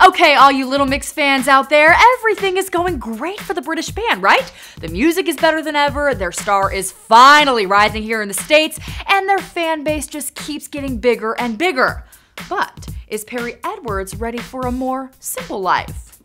Okay, all you Little Mix fans out there, everything is going great for the British band, right? The music is better than ever, their star is finally rising here in the States, and their fan base just keeps getting bigger and bigger. But is Perrie Edwards ready for a more simple life?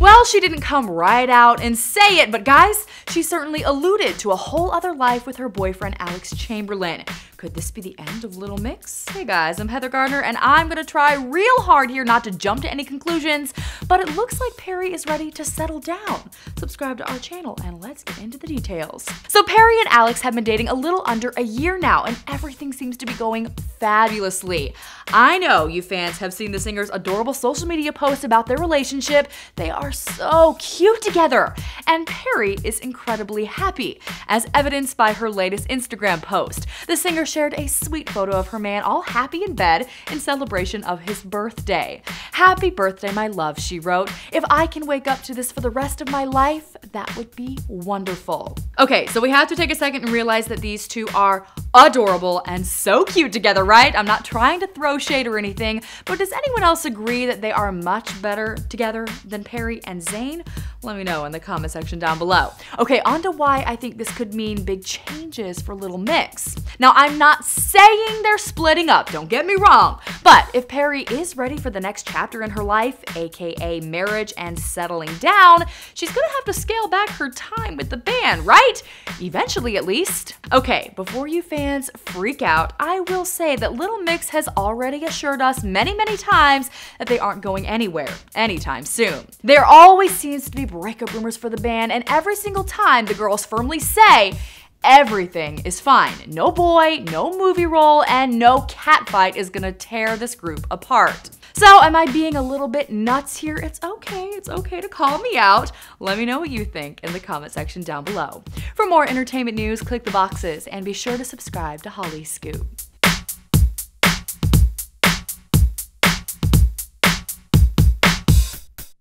Well, she didn't come right out and say it, but guys, she certainly alluded to a whole other life with her boyfriend Alex Chamberlain. Could this be the end of Little Mix? Hey guys, I'm Heather Gardner and I'm gonna try real hard here not to jump to any conclusions, but it looks like Perrie is ready to settle down. Subscribe to our channel and let's get into the details. So Perrie and Alex have been dating a little under a year now and everything seems to be going fabulously. I know you fans have seen the singer's adorable social media posts about their relationship. They are so cute together. And Perrie is incredibly happy, as evidenced by her latest Instagram post. The singer shared a sweet photo of her man all happy in bed in celebration of his birthday. Happy birthday, my love, she wrote. If I can wake up to this for the rest of my life, that would be wonderful. Okay, so we have to take a second and realize that these two are adorable and so cute together, right? I'm not trying to throw shade or anything, but does anyone else agree that they are much better together than Perrie and Zayn? Let me know in the comment section down below. Okay, on to why I think this could mean big changes for Little Mix. Now, I'm not saying they're splitting up, don't get me wrong, but if Perrie is ready for the next chapter in her life, aka marriage and settling down, she's gonna have to scale back her time with the band, right? Eventually, at least. Okay, before you fans freak out, I will say that Little Mix has already assured us many, many times that they aren't going anywhere anytime soon. There always seems to be breakup rumors for the band, and every single time the girls firmly say, everything is fine. No boy, no movie role, and no catfight is gonna tear this group apart. So, am I being a little bit nuts here? It's okay, it's okay to call me out. Let me know what you think in the comment section down below. For more entertainment news, click the boxes and be sure to subscribe to Hollyscoop.